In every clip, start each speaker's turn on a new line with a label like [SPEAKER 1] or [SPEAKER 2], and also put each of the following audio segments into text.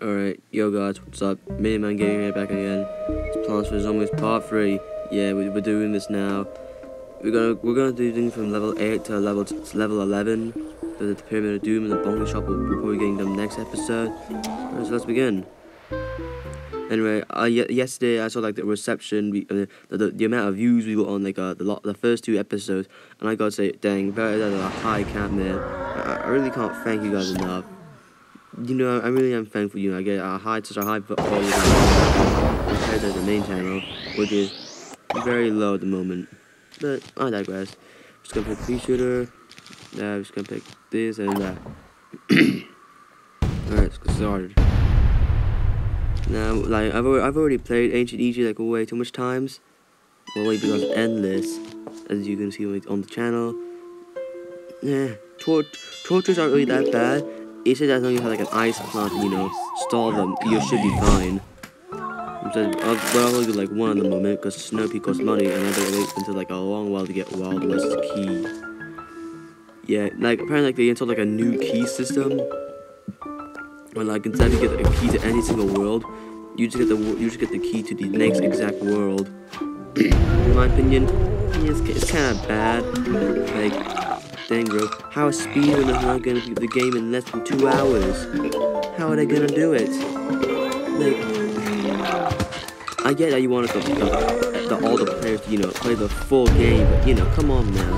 [SPEAKER 1] Alright, yo guys, what's up? Man Gaming here back again. It's Plants vs Zombies Part 3. Yeah, we, we're doing this now. We're gonna we're gonna do things from level 8 to level to level 11. The, the Pyramid of Doom and the Bonk Choy will we're probably getting them next episode. So let's begin. Anyway, uh, yesterday I saw like the reception, we, uh, the, the, the amount of views we got on like uh, the lot, the first two episodes, and I gotta say, dang, very a high count there. I, I really can't thank you guys enough you know, I really am thankful, you know, I get a high, such a high quality compared to the main channel, which is very low at the moment. But I digress. I'm just gonna pick pea shooter. Yeah, I'm just gonna pick this and that. Alright, let's get started. Now, like I've already, I've already played Ancient Egypt like way too much times. Well, like because endless, as you can see on the channel. Yeah, tor tortures aren't really that bad it says as long as you have like an ice plant, you know, stall them, you should be fine. So, uh, but I'll only do like one at the moment because Snow Pea costs money and I to wait until like a long while to get Wild West key. Yeah, like apparently like they installed like a new key system. Where like instead of get a key to any single world, you just get the you just get the key to the next exact world. In my opinion, it's, it's kind of bad. Like Dang, bro. How is speedrunners not gonna beat the game in less than two hours? How are they gonna do it? Like, I get that you want the, the, the, all the players to, you know, play the full game, but, you know, come on, man.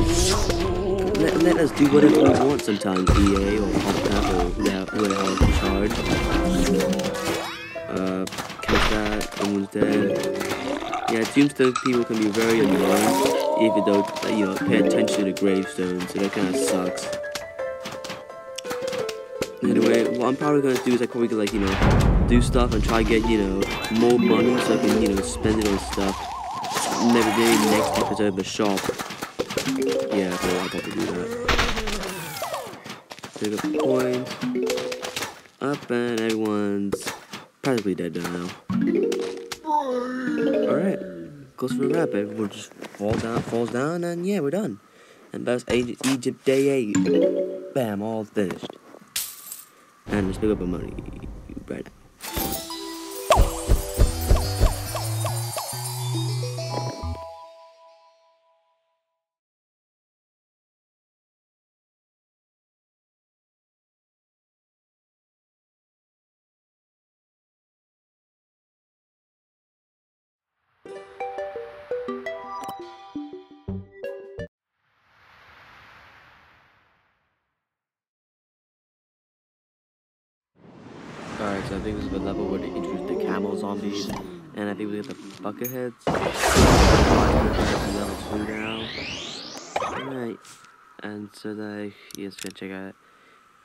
[SPEAKER 1] Let, let us do whatever we want sometimes, EA or PopCap or hell in charge. Uh, catch that, someone's dead. Yeah, Tombstone people can be very annoying you don't, you know, pay attention to the gravestones, so that kind of sucks. Anyway, what I'm probably gonna do is I probably gonna like, you know, do stuff and try to get, you know, more money so I can, you know, spend it on stuff. Never maybe next episode of the shop. Yeah, so I'll probably do that. Up the coins. Up and everyone's practically dead now. Alright goes for a wrap. Everyone just falls down, falls down, and yeah, we're done. And that's Egypt Day 8. Bam, all finished. And let's pick up our money so I think this is the level where they introduce the camel zombies, and I think we get the bucket heads. level 2 now. Alright, and so like, yes, gonna check out.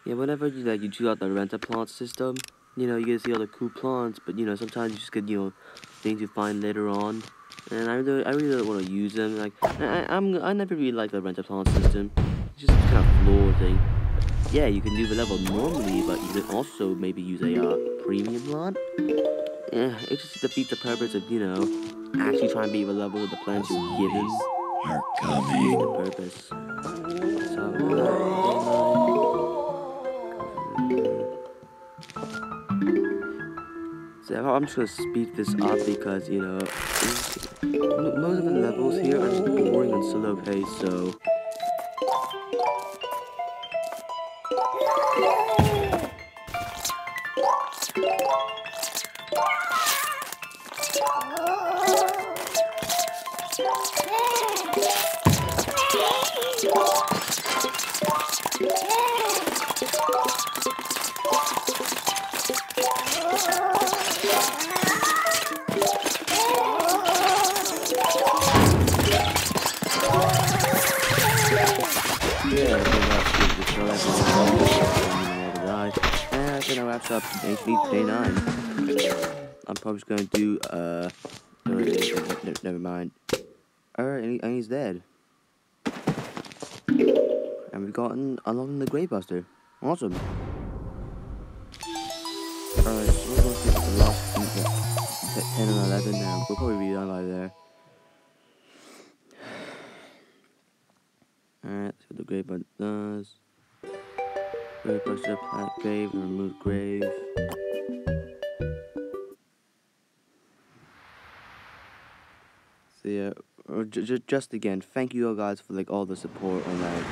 [SPEAKER 1] Yeah, whenever you like, you choose out the rent a plant system, you know, you get to see all the cool plants, but you know, sometimes you just get, you know, things you find later on. And I really, I really don't want to use them. Like, I, I'm, I never really like the rent a plant system. It's just kind of flawed thing yeah, you can do the level normally, but you can also maybe use a uh, premium lot. Yeah, it just defeats the purpose of, you know, actually trying to be the level with the plans you're given.
[SPEAKER 2] Are coming.
[SPEAKER 1] The purpose. So, uh, so I'm just gonna speed this up because, you know, most of the levels here are just boring and slow paced, so that wraps up Day 9. I'm probably just gonna do, uh, never mind. Alright, and, and he's dead. And we've gotten along the Gravebuster. Awesome. Alright, so we're going to see the last 10 and 11 now. We'll probably be done by there. Alright, so the Gravebuster does. Really busted up black grave, removed grave. So yeah, oh, just, just again, thank you all guys for like all the support on that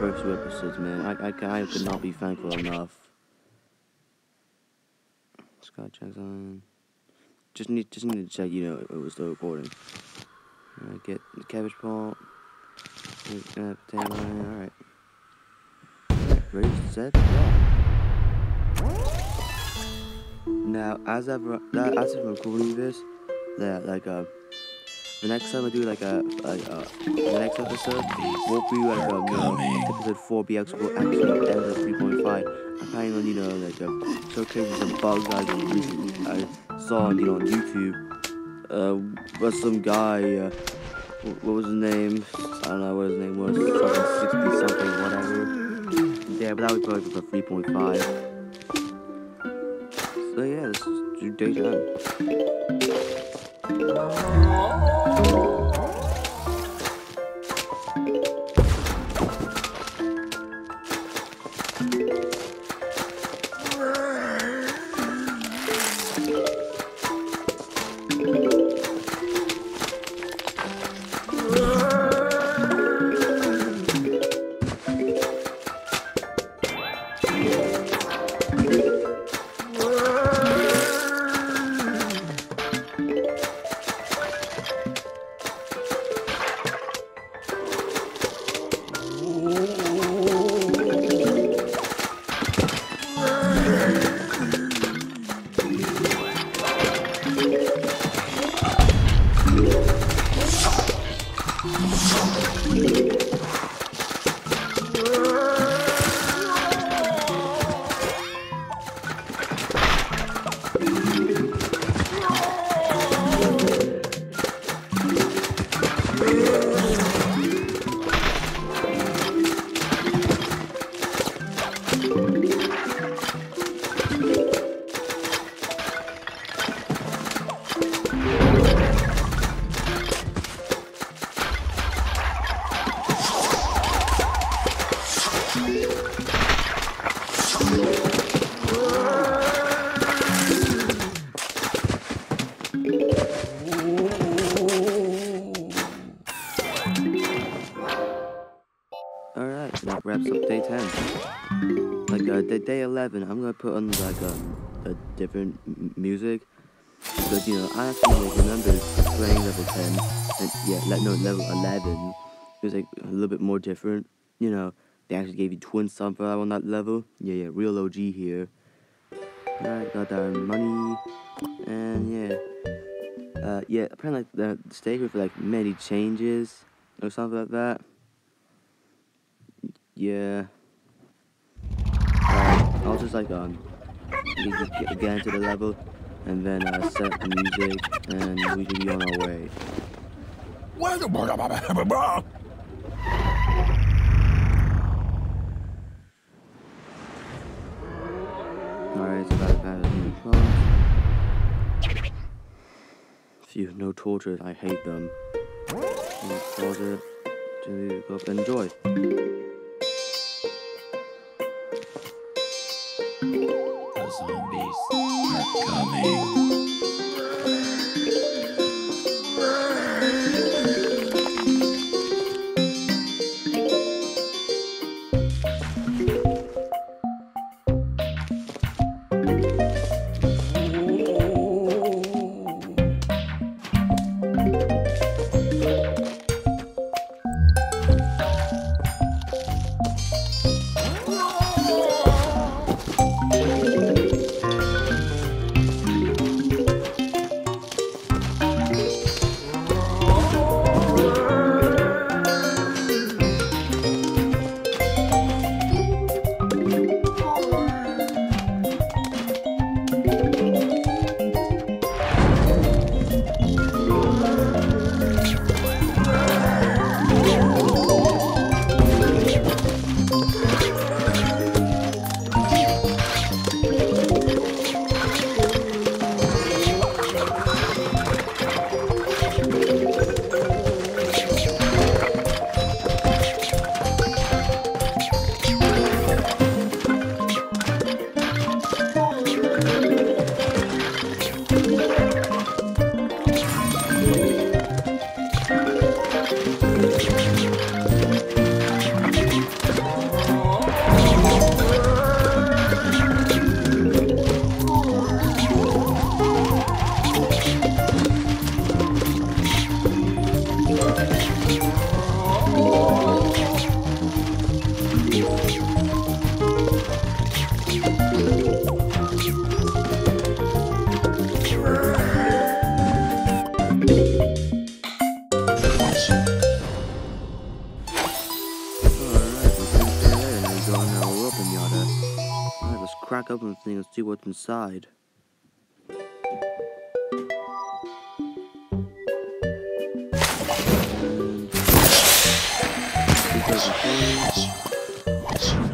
[SPEAKER 1] first two episodes, man. I, I, I could not be thankful enough. Scott checks on. Just need just need to check, you know, it, it was still recording. Right, get the Cabbage-pult. Alright. Ready, set. Now, as I've that as I'm recording this, that like uh, the next time I do like a, like uh, the next episode won't be like um, you know, episode four BX will actually at three point five. I'm planning on you know like uh, showcasing some bugs I recently I saw on you know on YouTube. Uh, but some guy, uh, what was his name? I don't know but that was probably point five. So yeah, let's do daytime. Alright, day, day 11, I'm gonna put on, like, um, a different music. Because, you know, I actually like, remember playing level 10, and, yeah, le- no, level 11. It was, like, a little bit more different. You know, they actually gave you twin sunflower on that level. Yeah, yeah, real OG here. Alright, got our money, and yeah. Uh, yeah, apparently, like, the stay here for, like, many changes, or something like that. Yeah. I'll just like um get, get, into the level and then uh, set the music and we should be on our way. Alright, so that pass in the close. Phew, no tortures, I hate them. Pause it. Enjoy.
[SPEAKER 2] Are coming.
[SPEAKER 1] Open the thing and see what's inside. And because of things,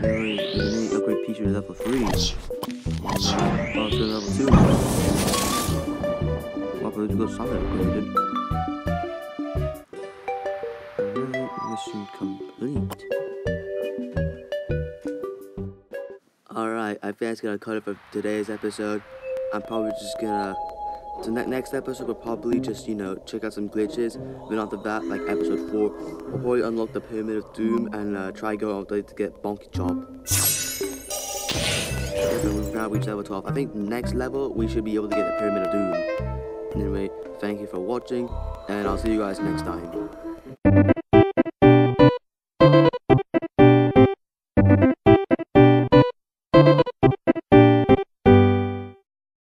[SPEAKER 1] any upgrade feature to level 3. Oh, to level 2. Wow, but let's go solid upgraded. Alright, mission complete. That's gonna cut it for today's episode. I'm probably just gonna. The ne- next episode will probably just, you know, check out some glitches. Then after that, like episode 4, we'll probably unlock the Pyramid of Doom and uh, try go out there to get Bonk Choy. We've now reached level 12. I think next level, we should be able to get the Pyramid of Doom. Anyway, thank you for watching, and I'll see you guys next time.